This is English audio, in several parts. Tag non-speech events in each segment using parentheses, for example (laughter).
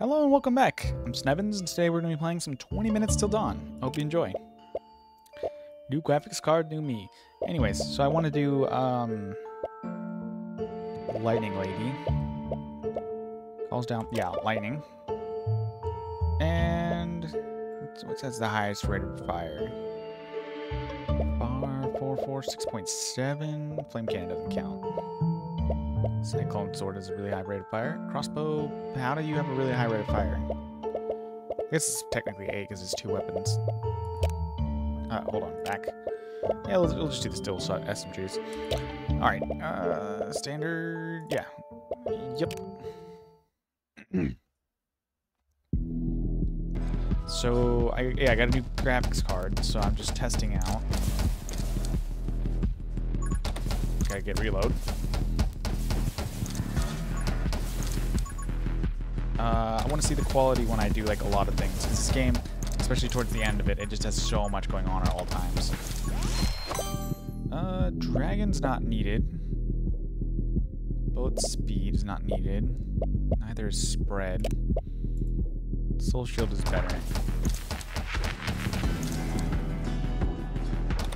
Hello and welcome back. I'm Snevens, and today we're going to be playing some 20 Minutes Till Dawn. Hope you enjoy. New graphics card, new me. Anyways, so I want to do, um... Lightning Lady. Calls down, yeah, Lightning. And... What says the highest rate of fire? Bar 44, 6.7. Flame cannon doesn't count. Cyclone sword is a really high rate of fire. Crossbow, how do you have a really high rate of fire? I guess it's technically A because it's two weapons. Uh, hold on, back. Yeah, we'll just do the still shot SMGs. Alright, uh, standard, yeah. Yep. (clears throat) so, I, yeah, I got a new graphics card, so I'm just testing out. Gotta get reload. Uh, I want to see the quality when I do like a lot of things. This game, especially towards the end of it, it just has so much going on at all times. Uh, dragon's not needed. Bullet speed is not needed. Neither is spread. Soul shield is better.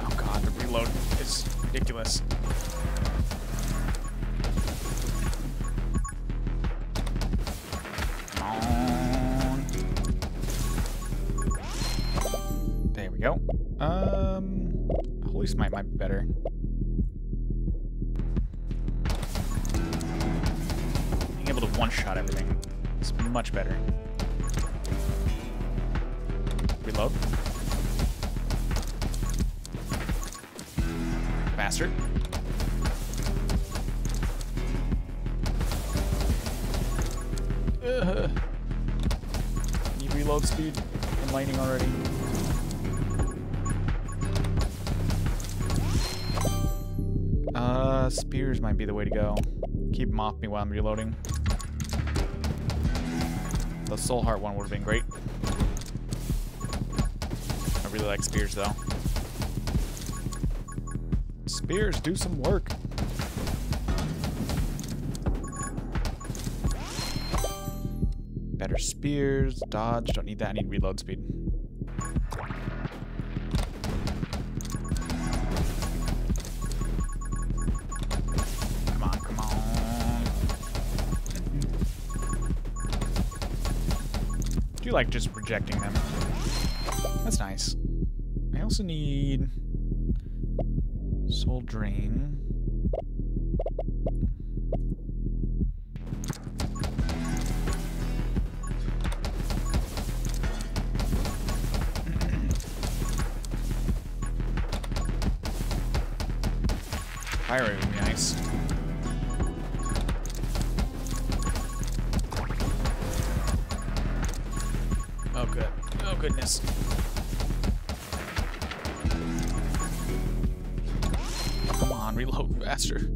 Oh god, the reload is ridiculous. Go. Um, Holy Smite might be better. Being able to one-shot everything is much better. Reload. Faster. Need reload speed and lightning already. Spears might be the way to go. Keep them off me while I'm reloading. The soul heart one would have been great. I really like spears though. Spears do some work. Better spears, dodge, don't need that, I need reload speed. Like just rejecting them? That's nice. I also need soul drain. Rate would be nice. Goodness. Come on, reload faster.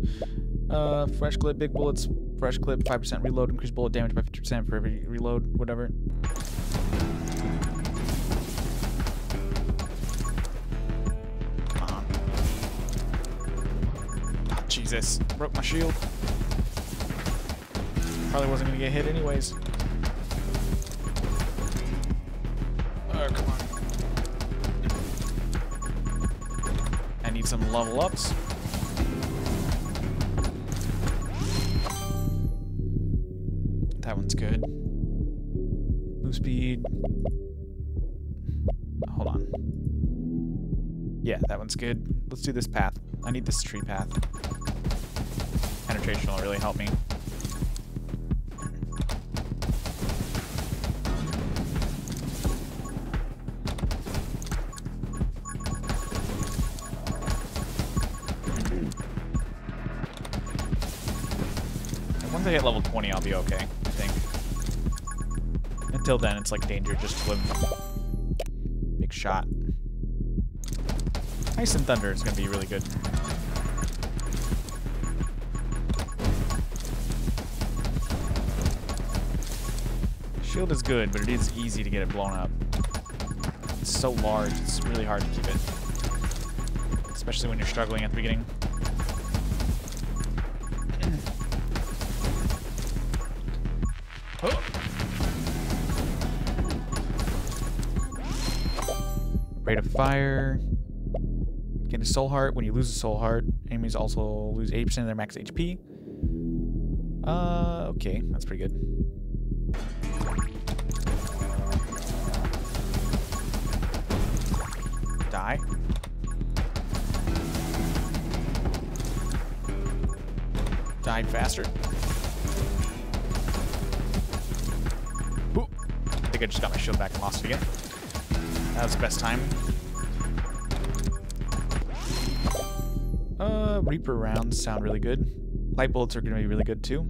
Uh, fresh clip, big bullets, fresh clip, 5% reload, increase bullet damage by 50% for every reload, whatever. Ah, Jesus, broke my shield. Probably wasn't gonna get hit anyways. Level ups. That one's good. Move speed. Hold on. Yeah, that one's good. Let's do this path. I need this tree path. Penetration will really help me. I hit level 20, I'll be okay, I think. Until then, it's like danger just. Big shot. Ice and Thunder is going to be really good. Shield is good, but it is easy to get it blown up. It's so large, it's really hard to keep it. Especially when you're struggling at the beginning. Fire. Get a soul heart. When you lose a soul heart, enemies also lose 80% of their max HP. Uh, okay, that's pretty good. Die. Die faster. Ooh. I think I just got my shield back and lost it again. That was the best time. Uh, Reaper rounds sound really good. Light bullets are going to be really good too.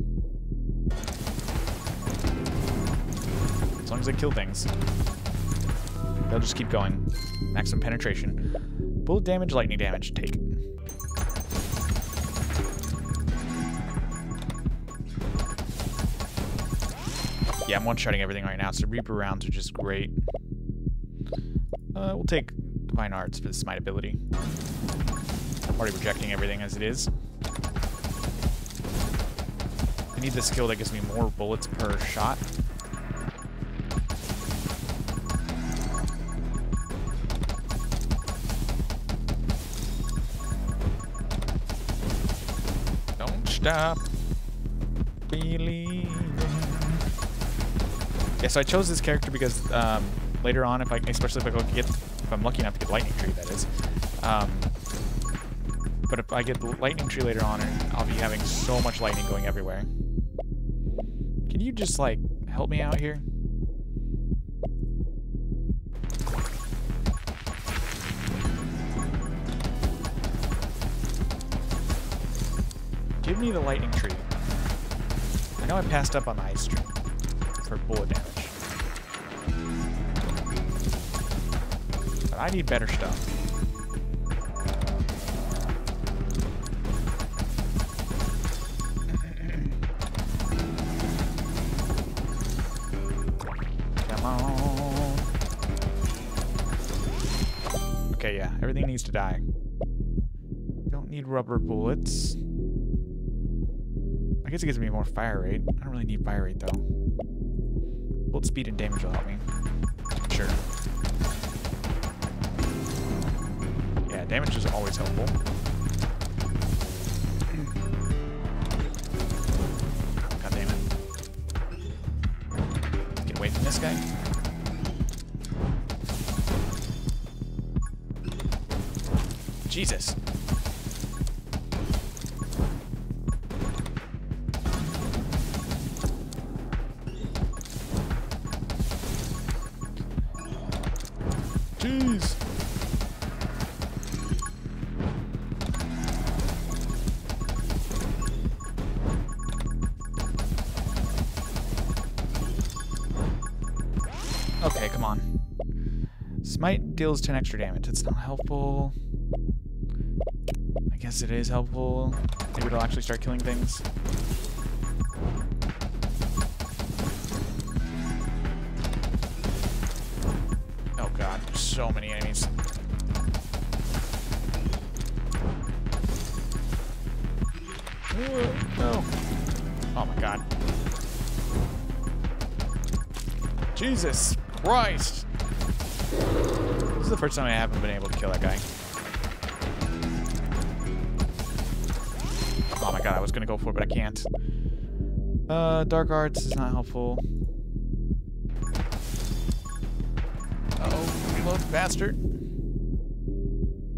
As long as they kill things. They'll just keep going. Maximum penetration. Bullet damage, lightning damage, take. It. Yeah, I'm one-shotting everything right now, so Reaper rounds are just great. Uh, we'll take Divine Arts for the Smite ability. I'm already rejecting everything as it is. I need the skill that gives me more bullets per shot. Don't stop believing. Yeah, so I chose this character because um, later on, if I, especially if I go get, if I'm lucky enough to get lightning tree, that is. Um, but if I get the lightning tree later on, I'll be having so much lightning going everywhere. Can you just like help me out here? Give me the lightning tree. I know I passed up on the ice tree for bullet damage. But I need better stuff. Needs to die. Don't need rubber bullets. I guess it gives me more fire rate. I don't really need fire rate though. Bullet speed and damage will help me. Sure. Yeah, damage is always helpful. Deals 10 extra damage. That's not helpful. I guess it is helpful. Maybe it'll actually start killing things. Oh god, so many enemies. Uh, no. Oh my god. Jesus Christ. First time I haven't been able to kill that guy. Oh my god, I was gonna go for it, but I can't. Uh, Dark Arts is not helpful. Uh oh, reload faster.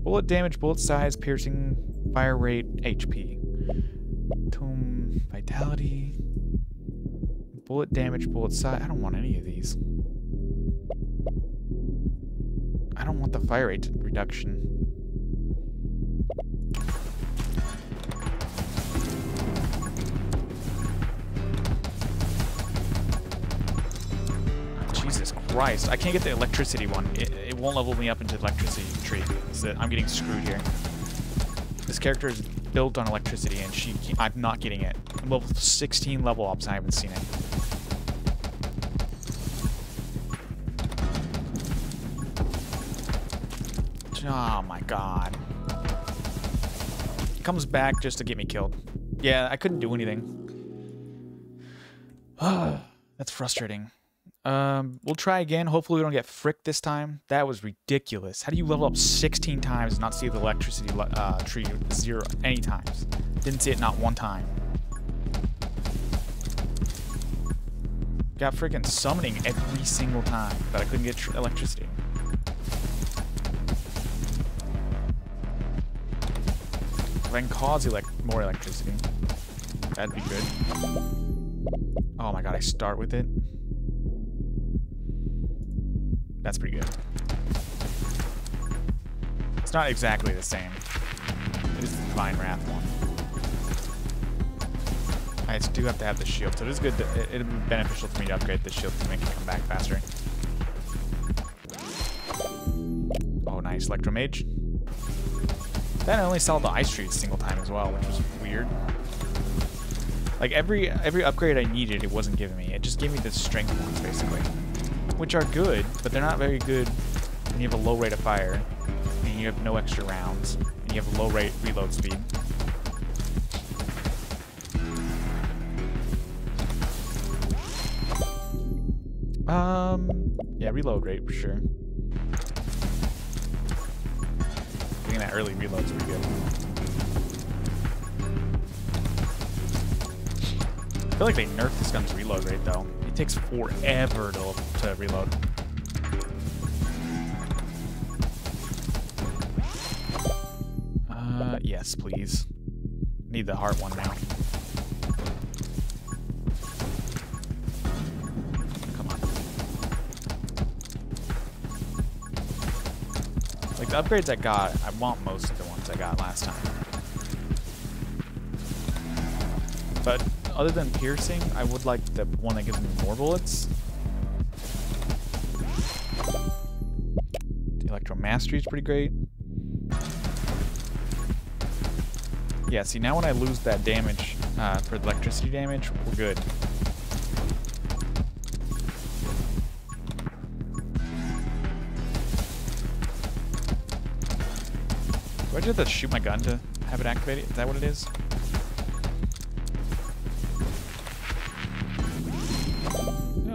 Bullet damage, bullet size, piercing, fire rate, HP. Tomb, vitality. Bullet damage, bullet size. I don't want any of these. I don't want the fire rate reduction. Jesus Christ. I can't get the electricity one. It, it won't level me up into electricity tree. So I'm getting screwed here. This character is built on electricity, and she I'm not getting it. I'm level 16 level ups, and I haven't seen it. Oh my god. Comes back just to get me killed. Yeah, I couldn't do anything. (sighs) That's frustrating. Um, we'll try again. Hopefully we don't get fricked this time. That was ridiculous. How do you level up 16 times and not see the electricity uh, tree zero any times? Didn't see it not one time. Got freaking summoning every single time, but I couldn't get electricity. Can cause elect more electricity, that'd be good. Oh my god, I start with it. That's pretty good. It's not exactly the same. It is the Divine Wrath one. I do have to have the shield, so it is good. it, it'd be beneficial for me to upgrade the shield to make it come back faster. Oh, nice. Electromage. Then I only saw the Ice Tree single time as well, which was weird. Like, every every upgrade I needed, it wasn't giving me. It just gave me the strength ones, basically which are good, but they're not very good when you have a low rate of fire, and you have no extra rounds, and you have a low rate reload speed. Um, yeah, reload rate for sure. Early reload's pretty good. I feel like they nerfed this gun's reload rate though It takes forever to, to reload. Uh, yes, please. Need the heart one now. The upgrades I got, I want most of the ones I got last time. But other than piercing, I would like the one that gives me more bullets. The Electro Mastery is pretty great. Yeah, see, now when I lose that damage uh, for electricity damage, we're good. I just have to shoot my gun to have it activated? Is that what it is?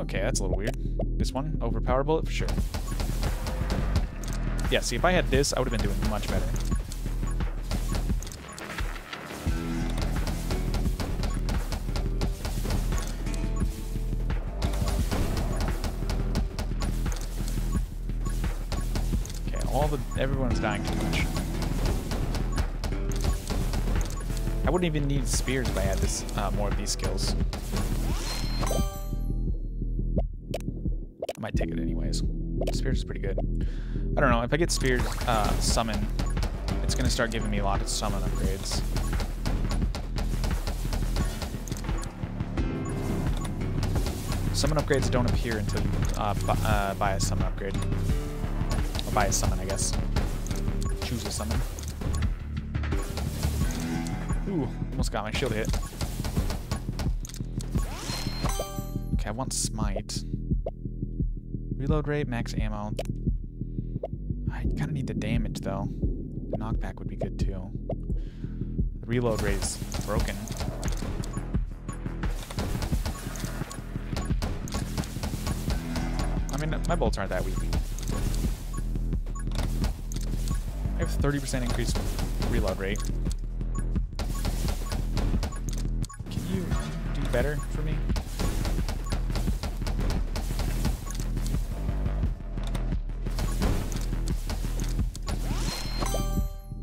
Okay, that's a little weird. This one, overpower bullet for sure. Yeah, see, if I had this, I would have been doing much better. Okay, all the everyone's dying too much. Wouldn't even need spears if I had this uh, more of these skills. I might take it anyways. Spears is pretty good. I don't know, if I get Spears uh, Summon, it's to start giving me a lot of summon upgrades. Summon upgrades don't appear until you uh, uh, buy a summon upgrade. Or buy a summon, I guess. Choose a summon. Almost got my shield hit. Okay, I want Smite. Reload rate, max ammo. I kind of need the damage, though. The knockback would be good, too. The reload rate is broken. I mean, my bolts aren't that weak. I have 30% increased reload rate. Better for me?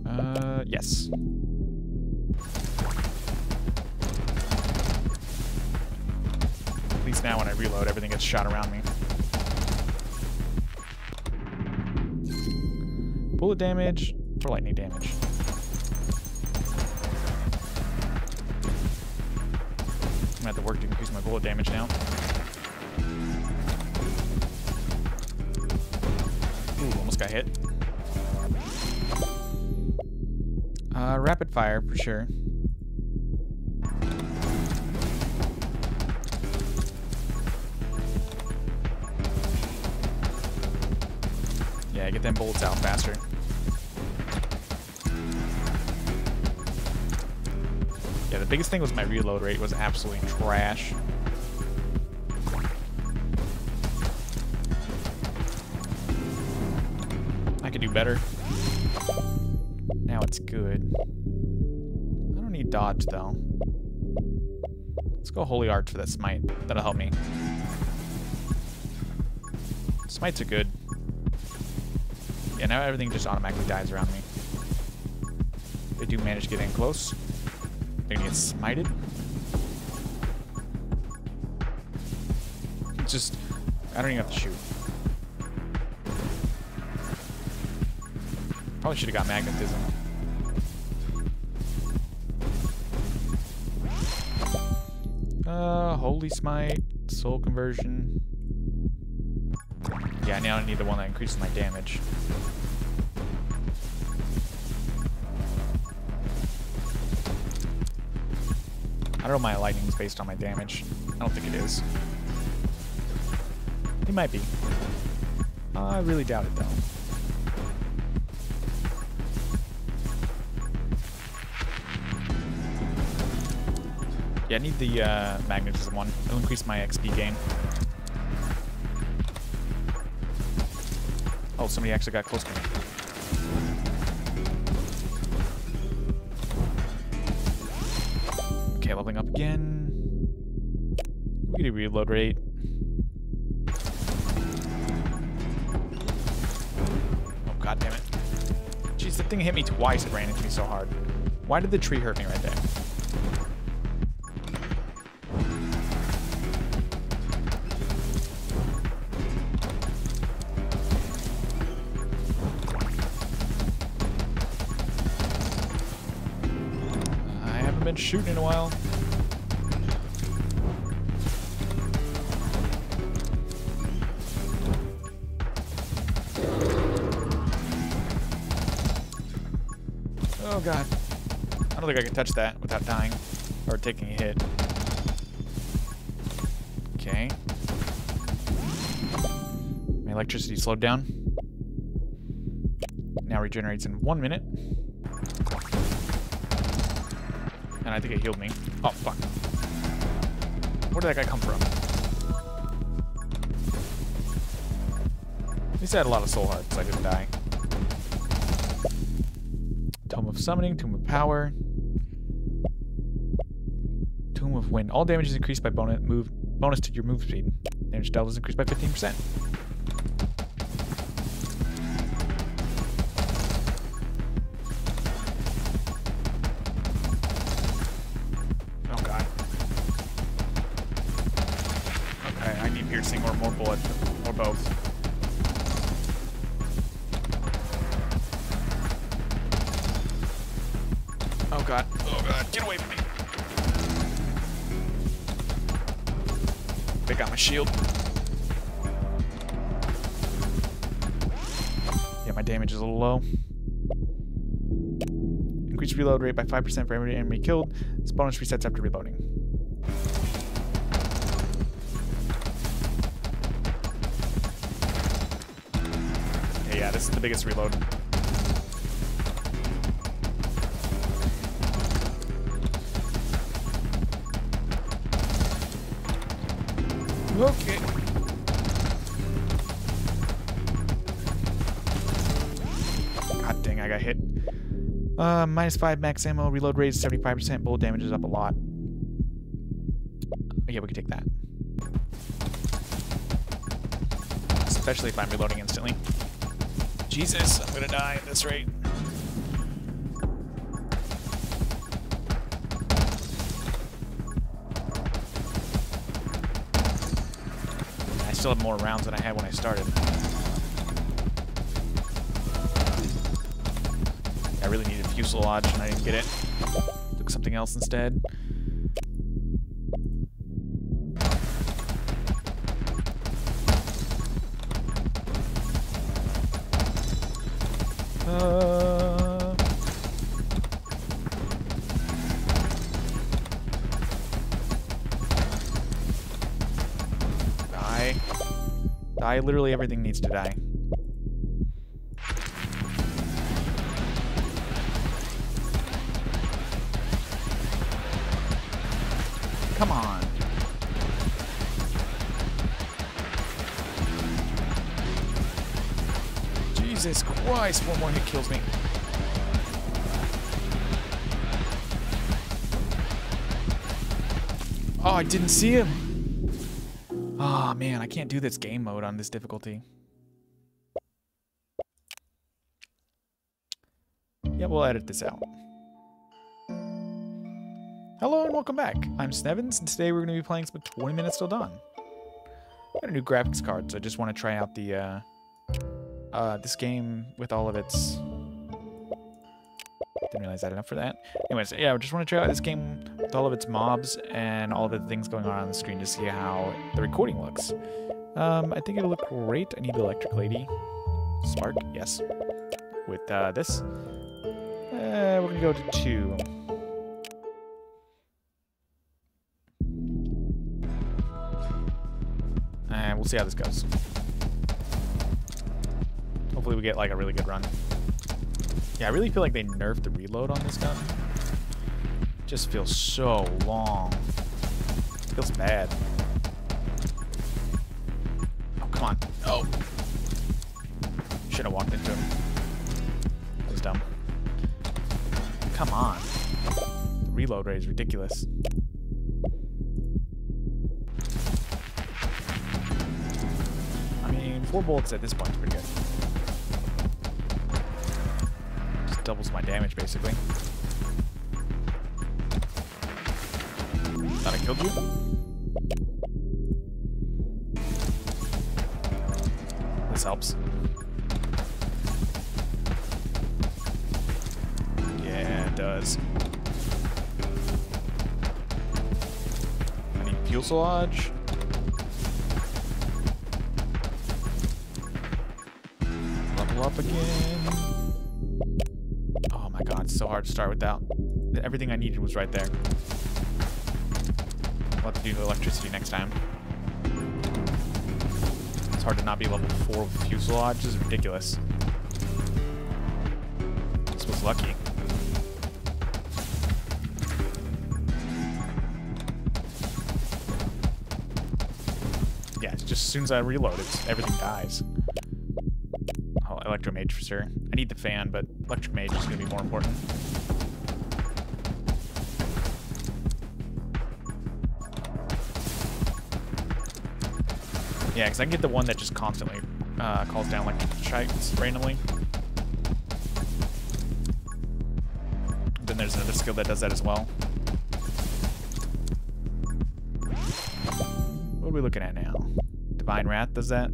Uh, yes. At least now when I reload, everything gets shot around me. Bullet damage or lightning damage? Damage now. Ooh, almost got hit. Uh, rapid fire, for sure. Yeah, get them bullets out faster. Yeah, the biggest thing was my reload rate was absolutely trash. Better. Now it's good. I don't need dodge, though. Let's go Holy Arts for that Smite. That'll help me. Smites are good. Yeah, now everything just automatically dies around me. They do manage to get in close. They're gonna get smited. Just, I don't even have to shoot. Probably should have got magnetism. Uh, Holy Smite, Soul Conversion. Yeah, now I need the one that increases my damage. I don't know my lightning's based on my damage. I don't think it is. It might be. I really doubt it, though. Yeah, I need the uh, magnetism one. It'll increase my XP gain. Oh, somebody actually got close to me. Okay, leveling up again. We can do reload rate. Oh, god damn it. Jeez, the thing hit me twice. It ran into me so hard. Why did the tree hurt me right there? Haven't been shooting in a while. Oh god. I don't think I can touch that without dying. Or taking a hit. Okay. My electricity slowed down. Now regenerates in one minute. And I think it healed me. Oh, fuck. Where did that guy come from? At least I had a lot of soul hearts, so I didn't die. Tome of Summoning, Tomb of Power, Tomb of Wind. All damage is increased by bonus move bonus to your move speed. Damage double is increased by 15%. My damage is a little low. Increase reload rate by 5% for every enemy killed. This bonus resets after reloading. Okay, yeah, this is the biggest reload. Okay. Uh, minus 5 max ammo, reload rate is 75%, bullet damage is up a lot. Yeah, we can take that. Especially if I'm reloading instantly. Jesus, I'm gonna die at this rate. I still have more rounds than I had when I started. Needed Fusillade and I didn't get it. Took something else instead. Uh... Die. Die. Literally everything needs to die. Come on. Jesus Christ, one more hit kills me. Oh, I didn't see him. Oh man, I can't do this game mode on this difficulty. Yeah, we'll edit this out. Hello and welcome back. I'm Snevens, and today we're going to be playing some 20 Minutes Till Dawn. I got a new graphics card, so I just want to try out the uh, uh, this game with all of its... Didn't realize I had enough for that. Anyways, yeah, I just want to try out this game with all of its mobs and all the things going on on the screen to see how the recording looks. Um, I think it'll look great. I need the Electric Lady. Spark, yes. With uh, this. Uh, we're going to go to two. And we'll see how this goes. Hopefully we get like a really good run. Yeah, I really feel like they nerfed the reload on this gun. Just feels so long. Feels bad. Oh, come on. Oh. Should have walked into him. That was dumb. Come on. The reload rate is ridiculous. Four bullets at this point is pretty good. Just doubles my damage, basically. Thought I killed you? This helps. Yeah, it does. I need Fusillade. Everything I needed was right there. We'll have to do electricity next time. It's hard to not be level 4 with Fusillade. This is ridiculous. This was lucky. Yeah, just as soon as I reload, it's everything dies. Oh, Electromage for sure. I need the fan, but Electromage is going to be more important. Yeah, because I can get the one that just constantly uh, calls down like strikes randomly. Then there's another skill that does that as well. What are we looking at now? Divine Wrath does that?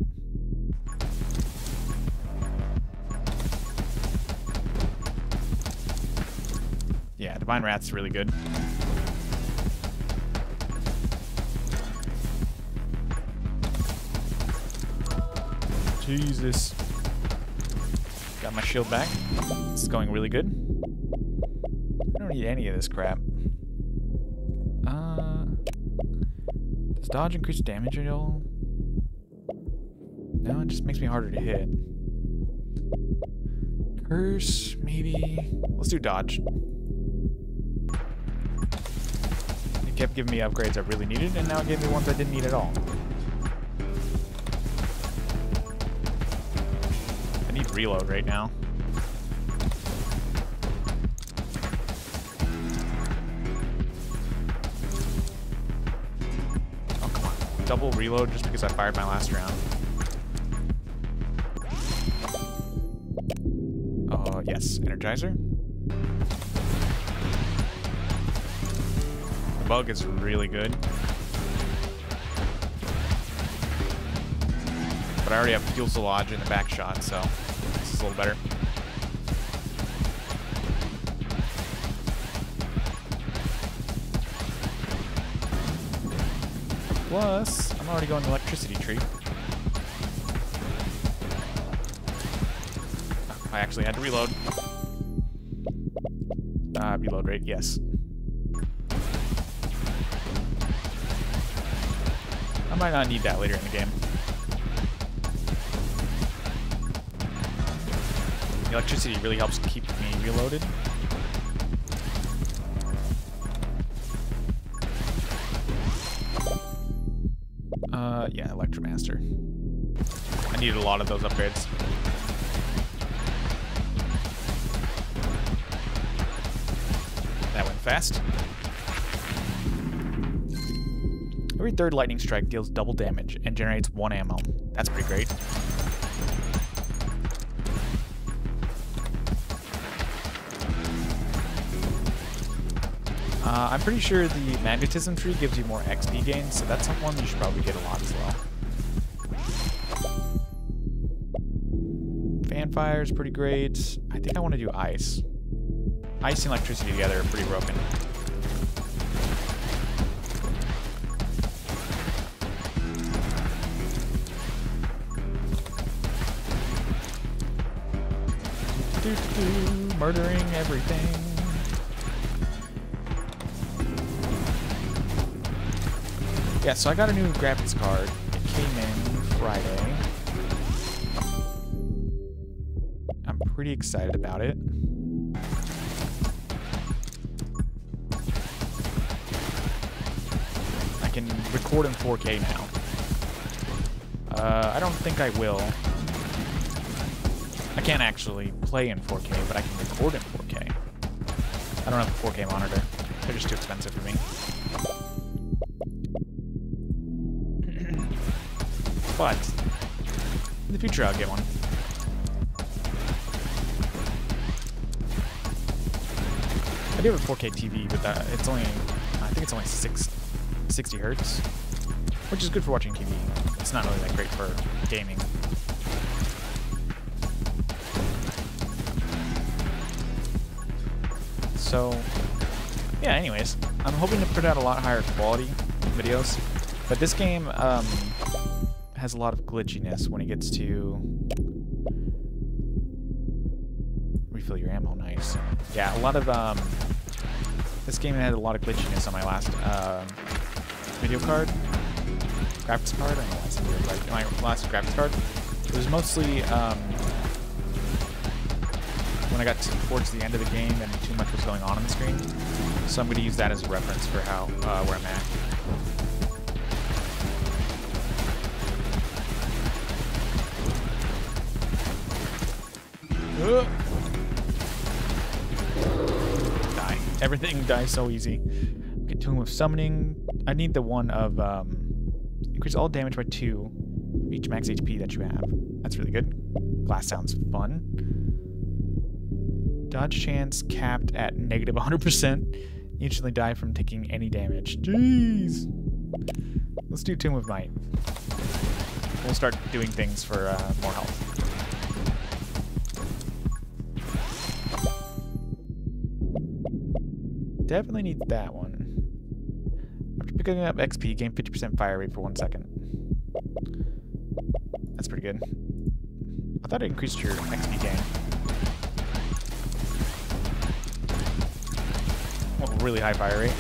Yeah, Divine Wrath's really good. Jesus. Got my shield back. This is going really good. I don't need any of this crap. Uh, does dodge increase damage at all? No, it just makes me harder to hit. Curse, maybe. Let's do dodge. It kept giving me upgrades I really needed, and now it gave me ones I didn't need at all. Reload right now. Oh, come on. Double reload just because I fired my last round. Oh, yes. Energizer. The bug is really good. But I already have Fusillade in the back shot, so is a little better. Plus, I'm already going electricity tree. I actually had to reload. Uh, reload rate, yes. I might not need that later in the game. Electricity really helps keep me reloaded. Uh, yeah, Electromaster. I needed a lot of those upgrades. That went fast. Every third lightning strike deals double damage and generates one ammo. That's pretty great. Uh, I'm pretty sure the magnetism tree gives you more XP gains, so that's one you should probably get a lot as well. Fanfire is pretty great. I think I want to do ice. Ice and electricity together are pretty broken. murdering everything. Yeah, so I got a new graphics card. It came in Friday. I'm pretty excited about it. I can record in 4K now. Uh, I don't think I will. I can't actually play in 4K, but I can record in 4K. I don't have a 4K monitor. They're just too expensive but in the future I'll get one. I do have a 4K TV, but that, it's only, I think it's only six, 60 hertz, which is good for watching TV. It's not really that great for gaming. So, yeah, anyways, I'm hoping to put out a lot higher quality videos, but this game, um, has a lot of glitchiness when it gets to refill your ammo. Nice. Yeah, a lot of um, this game had a lot of glitchiness on my last uh, video card, graphics card. I why it's weird. Like my last graphics card, it was mostly um, when I got towards the end of the game and too much was going on on the screen. So I'm going to use that as a reference for how uh, where I'm at. Die. Everything dies so easy. Okay, Tomb of Summoning. I need the one of um, increase all damage by two for each max HP that you have. That's really good. Glass sounds fun. Dodge chance capped at negative 100%. You instantly die from taking any damage. Jeez. Let's do Tomb of Might. We'll start doing things for uh, more health. Definitely need that one. After picking up XP, gain 50% fire rate for one second. That's pretty good. I thought it increased your XP gain. Oh, really high fire rate.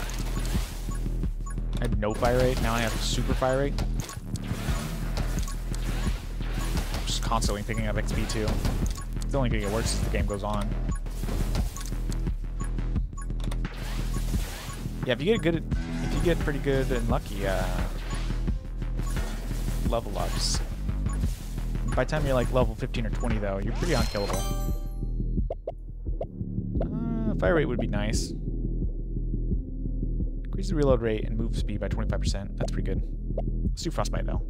I had no fire rate, now I have super fire rate. Just constantly picking up XP too. It's only gonna get worse as the game goes on. Yeah, if you get good, if you get pretty good and lucky, uh, level ups. By the time you're like level 15 or 20 though, you're pretty unkillable. Uh, fire rate would be nice. Increase the reload rate and move speed by 25%. That's pretty good. Let's do Frostbite though.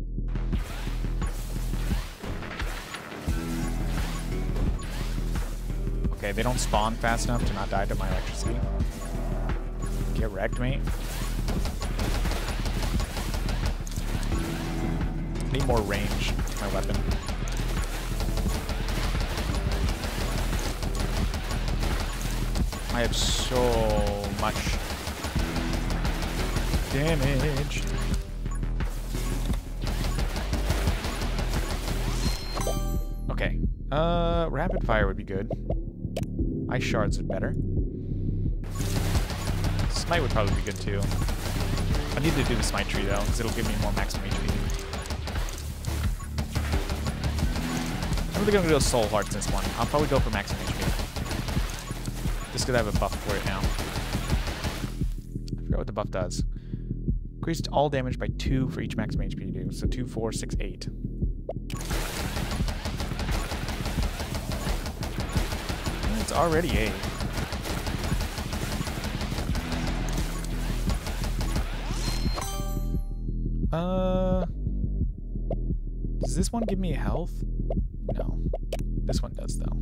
Okay, they don't spawn fast enough to not die to my electricity. Get wrecked, mate. Need more range my weapon. I have so much damage. Okay. Uh, rapid fire would be good. Ice shards are better. Smite would probably be good too. I need to do the Smite tree though, because it'll give me more maximum HP. I'm really gonna go Soul Hearts this one. I'll probably go for maximum HP. Just because I have a buff for it now. I forgot what the buff does. Increased all damage by 2 for each maximum HP you do. So 2, 4, 6, 8. It's already 8. Uh, does this one give me health? No. This one does, though.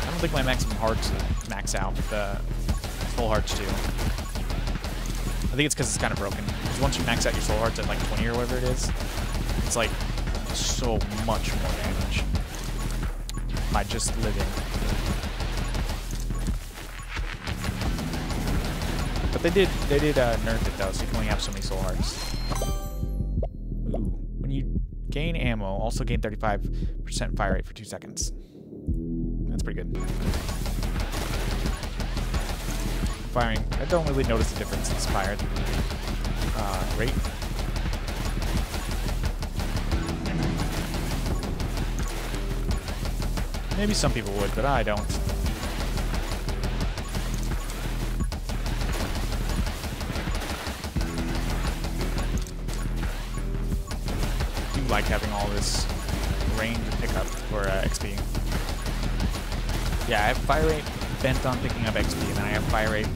I don't think my maximum hearts max out with the full hearts too. I think it's because it's kind of broken. Because once you max out your soul hearts at like 20 or whatever it is, it's like so much more damage by just living. They did they did uh, nerf it though, so you can only have so many soul hearts. Ooh, when you gain ammo, also gain 35% fire rate for two seconds. That's pretty good. Firing, I don't really notice the difference in fire uh, rate. Maybe some people would, but I don't. Having all this range pickup for uh, XP. Yeah, I have fire rate bent on picking up XP, and then I have fire rate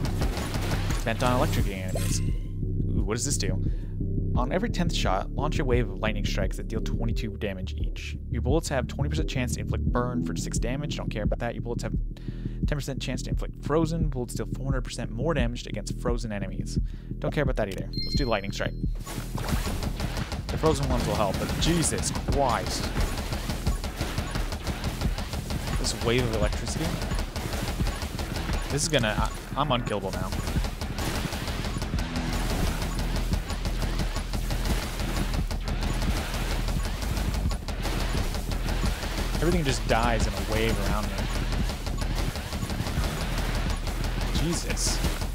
bent on electrocuting enemies. Ooh, what does this do? On every 10th shot, launch a wave of lightning strikes that deal 22 damage each. Your bullets have 20% chance to inflict burn for 6 damage, don't care about that. Your bullets have 10% chance to inflict frozen, bullets deal 400% more damage against frozen enemies. Don't care about that either. Let's do lightning strike. The frozen ones will help, but Jesus Christ. This wave of electricity. This is gonna... I, I'm unkillable now. Everything just dies in a wave around me. Jesus.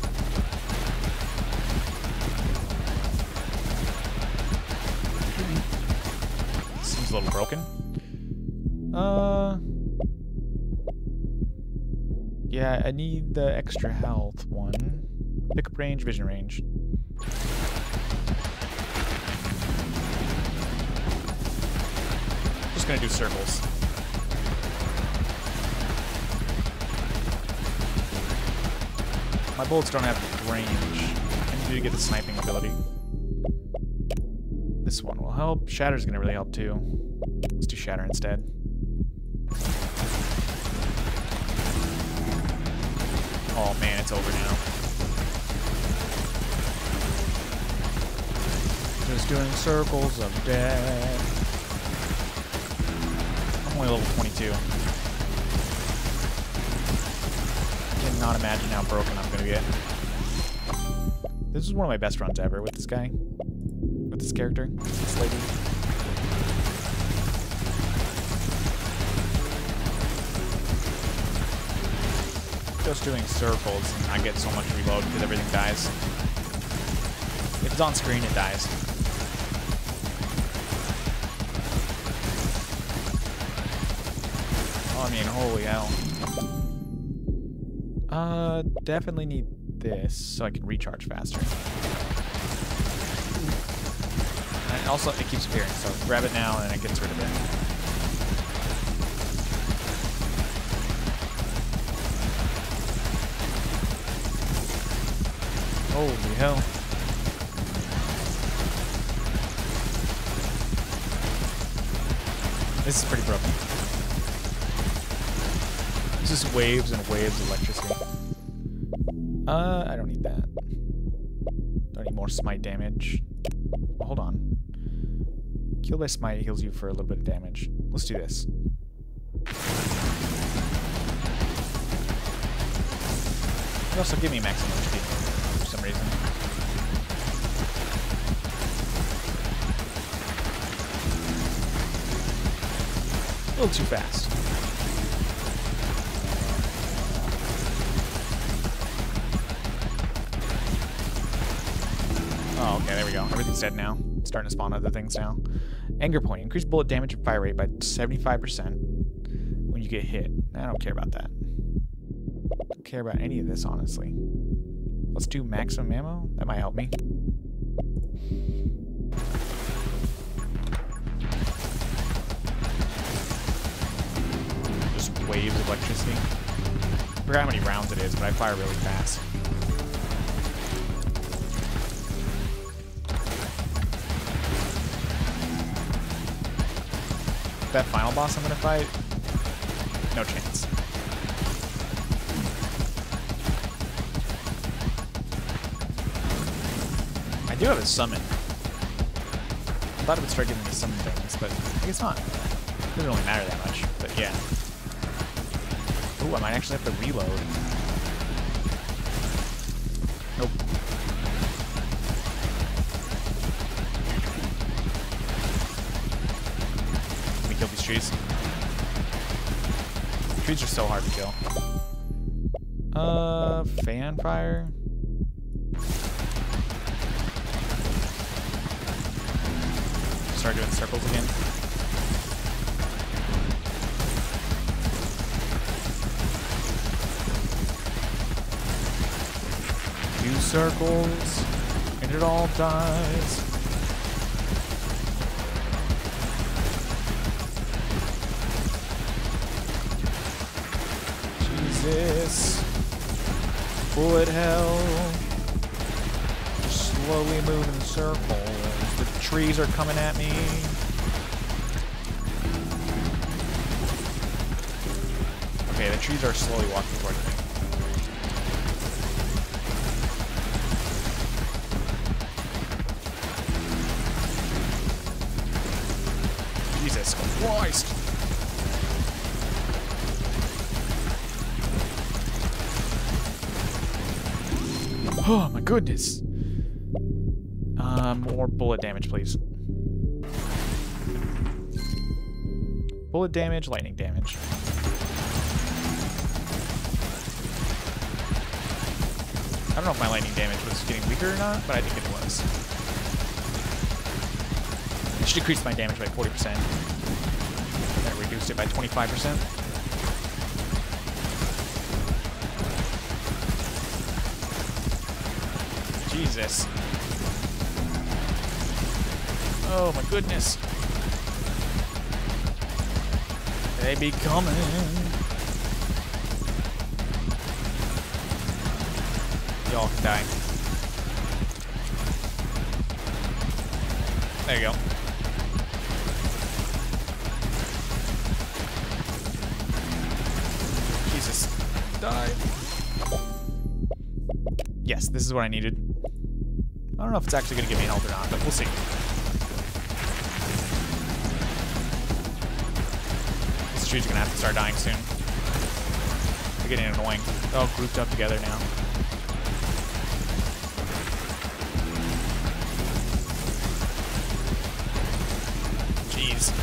A little broken. Uh... Yeah, I need the extra health one. Pickup range, vision range. Just gonna do circles. My bullets don't have range. I need to get the sniping ability. Help. Shatter's gonna really help too. Let's do Shatter instead. Oh man, it's over now. Just doing circles of death. I'm only level 22. Cannot imagine how broken I'm gonna get. This is one of my best runs ever with this guy. With this character. Just doing circles and I get so much reload because everything dies. If it's on screen, it dies. Oh, I mean, holy hell. Uh, definitely need this so I can recharge faster. And also, it keeps appearing, so grab it now and it gets rid of it. Holy hell. This is pretty broken. It's just waves and waves of electricity. Uh, I don't need that. Don't need more smite damage. Hold on. Kill by smite heals you for a little bit of damage. Let's do this. It also give me maximum HP some reason. A little too fast. Oh, okay, there we go. Everything's dead now. It's starting to spawn other things now. Anger point. Increase bullet damage and fire rate by 75% when you get hit. I don't care about that. I Don't care about any of this, honestly. Let's do maximum ammo. That might help me. Just waves of electricity. I forgot how many rounds it is, but I fire really fast. That final boss I'm gonna fight? No chance. Do have a summon. I thought it would start giving me summon things, but I guess not. It doesn't really matter that much, but yeah. Ooh, I might actually have to reload. Nope. Let me kill these trees. Trees are so hard to kill. Uh, fan fire? Circles, and it all dies. Jesus. Bullet hell. Slowly moving circles. The trees are coming at me. Okay, the trees are slowly walking towards me. Jesus Christ! Oh my goodness. Uh, more bullet damage, please. Bullet damage, lightning damage. I don't know if my lightning damage was getting weaker or not, but I think it was. It should decrease my damage by 40%. That reduced it by 25%. Jesus. Oh my goodness. They be coming. Y'all can die. There you go. Is what I needed. I don't know if it's actually going to give me health or not, but we'll see. These trees are going to have to start dying soon. They're getting annoying. They're all grouped up together now. Jeez.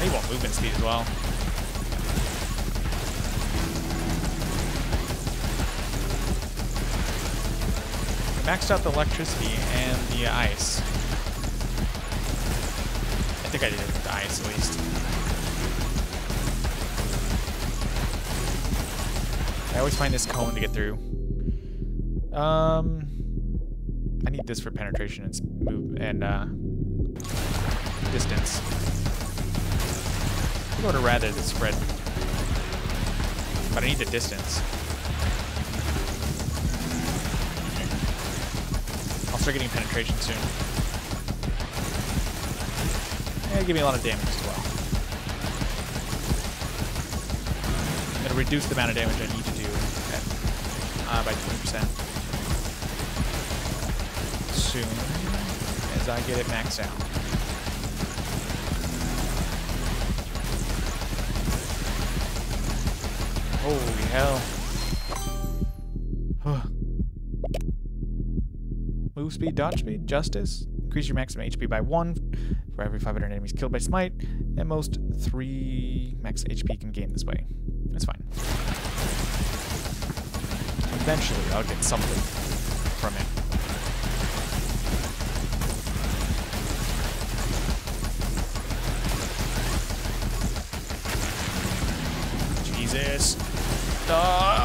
They want movement speed as well. Maxed out the electricity and the ice. I think I did the ice at least. I always find this cone to get through. Um, I need this for penetration and move and uh, distance. I would rather the spread, but I need the distance. Start getting penetration soon. Yeah, give me a lot of damage as well. It'll reduce the amount of damage I need to do at, uh, by 20%. Soon as I get it maxed out. Holy hell. Move speed, dodge speed, justice. Increase your maximum HP by 1 for every 500 enemies killed by smite. At most 3 max HP can gain this way. That's fine. Eventually, I'll get something from it. Jesus. Die!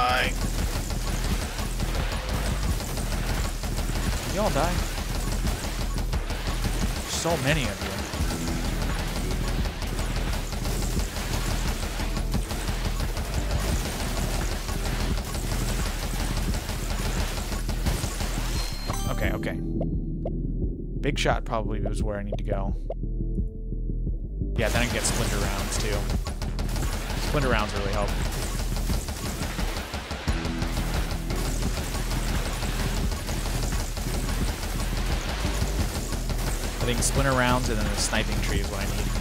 You all die. So many of you. Okay, okay. Big shot probably was where I need to go. Yeah, then I can get splinter rounds too. Splinter rounds really help. I think splinter rounds and then the sniping tree is what I need.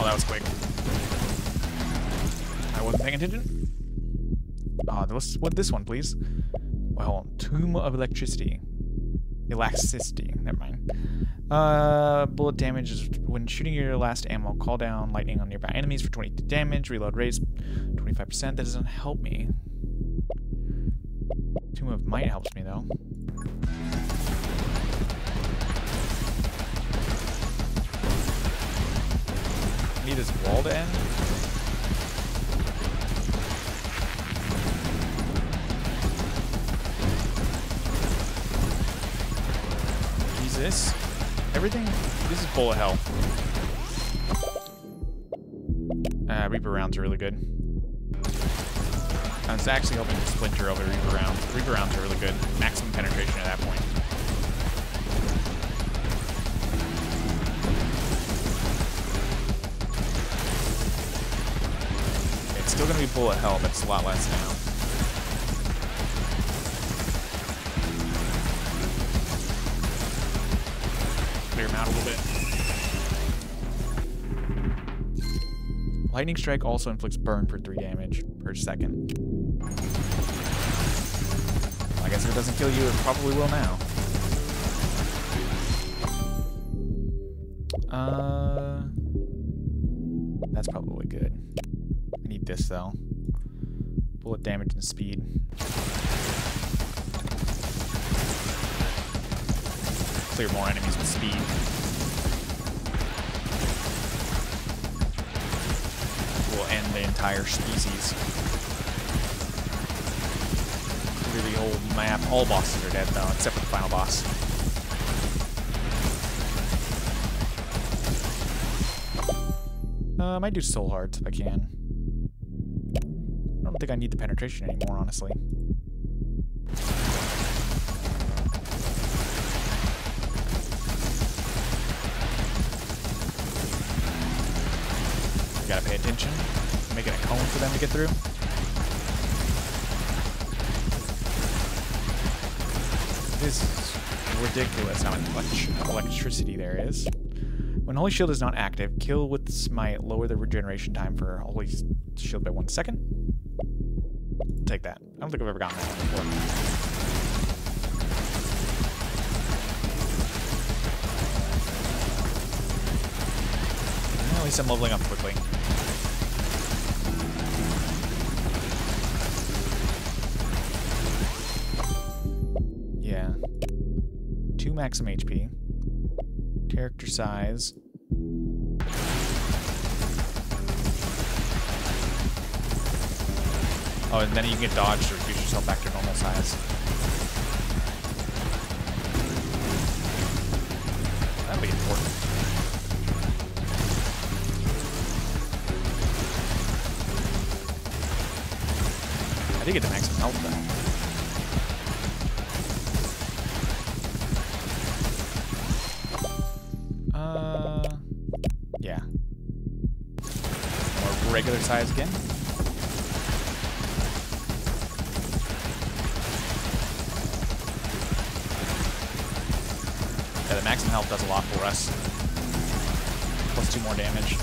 Oh, that was quick. I wasn't paying attention. Ah, what's what this one, please? Well, Tomb of Electricity. Elasticity. Never mind. Uh, bullet damage is when shooting your last ammo. Call down lightning on nearby enemies for 20 damage. Reload raise 25%. That doesn't help me. Tomb of Might helps me though. Need this wall to end. Jesus. Everything, this is full of hell. Uh, Reaper rounds are really good. I was actually hoping to splinter over Reaper rounds. Reaper rounds are really good. Maximum penetration at that point. Still gonna be bullet hell, but it's a lot less now. Clear him out a little bit. Lightning Strike also inflicts burn for 3 damage per second. I guess if it doesn't kill you, it probably will now. Uh, that's probably good need this though. Bullet damage and speed. Clear more enemies with speed. We'll end the entire species. Really whole map. All bosses are dead though, except for the final boss. Uh, I might do soul hearts if I can don't think I need the penetration anymore, honestly. gotta pay attention. Making a cone for them to get through. This is ridiculous how much electricity there is. When Holy Shield is not active, kill with Smite lower the regeneration time for Holy Shield by one second take that. I don't think I've ever gotten that before. At least I'm leveling up quickly. Yeah. Two maximum HP. Character size. Oh, and then you can get dodge or reduce yourself back to normal size. That'll be important. I did get the maximum health though. Uh, regular size again. Does a lot for us. Plus 2 more damage.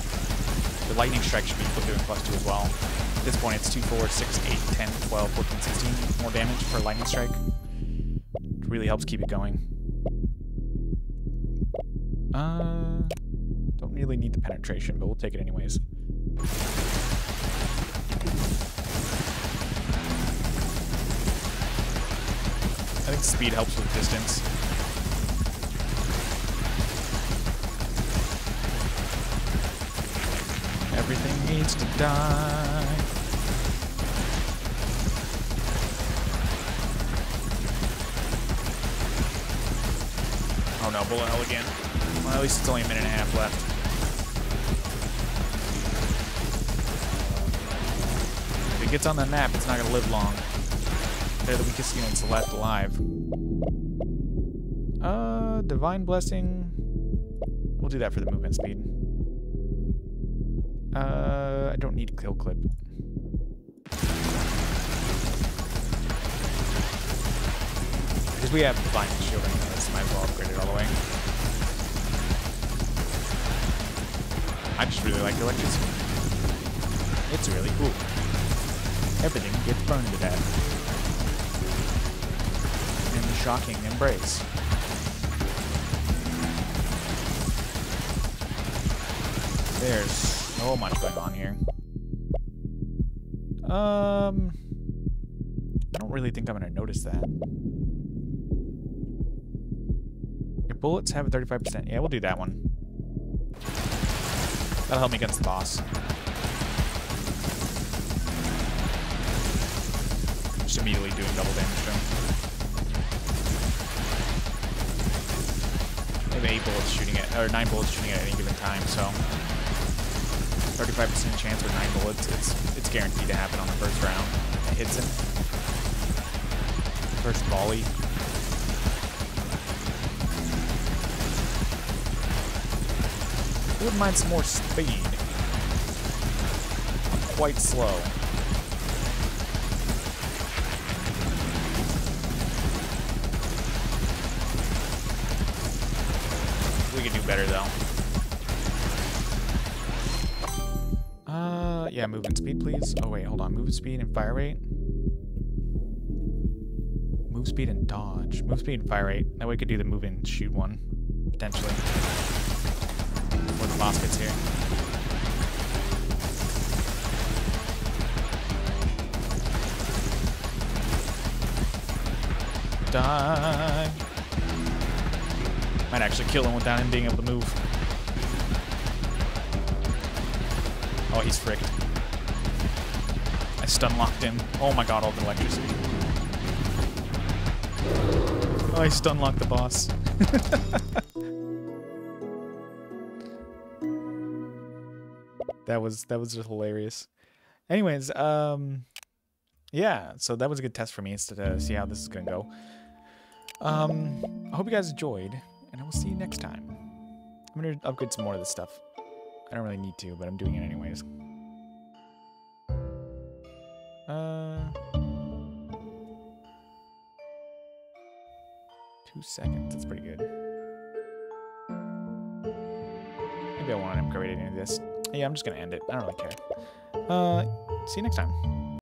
The lightning strike should be doing plus 2 as well. At this point it's 2, 4, 6, 8, 10, 12, 14, 16 more damage per lightning strike. It really helps keep it going. Uh, don't really need the penetration, but we'll take it anyways. I think speed helps with distance. Needs to die. Oh no, bullet hell again. Well, at least it's only a minute and a half left. If it gets on the nap, it's not gonna live long. They're the weakest units left alive. Uh, Divine Blessing. We'll do that for the movement speed. Uh, I don't need kill clip. Because we have divine shielding, so might as well upgrade it all the way. I just really like electricity. It's really cool. Everything gets burned to death. In the shocking embrace. There's so much going on here. Um, I don't really think I'm going to notice that. Your bullets have a 35%. Yeah, we'll do that one. That'll help me against the boss. Just immediately doing double damage to him. I have eight bullets shooting at, or nine bullets shooting at any given time, so 35% chance with nine bullets. It's it's guaranteed to happen on the first round. It hits him. First volley. Wouldn't mind some more speed. I'm quite slow. We could do better though. Uh, yeah, movement speed, please. Oh wait, hold on. Movement speed and fire rate. Move speed and dodge. Move speed and fire rate. That way we could do the move and shoot one, potentially. Before the boss gets here. Die. Might actually kill him without him being able to move. Oh, he's fricked. I stun locked him. Oh my god, all the electricity. Oh, I stun locked the boss. (laughs) that was that was just hilarious. Anyways, um yeah, so that was a good test for me to uh, see how this is gonna go. Um, I hope you guys enjoyed, and I will see you next time. I'm gonna upgrade some more of this stuff. I don't really need to, but I'm doing it anyways. Two seconds. That's pretty good. Maybe I want to upgrade any of this. Yeah, I'm just gonna end it. I don't really care. Uh, see you next time.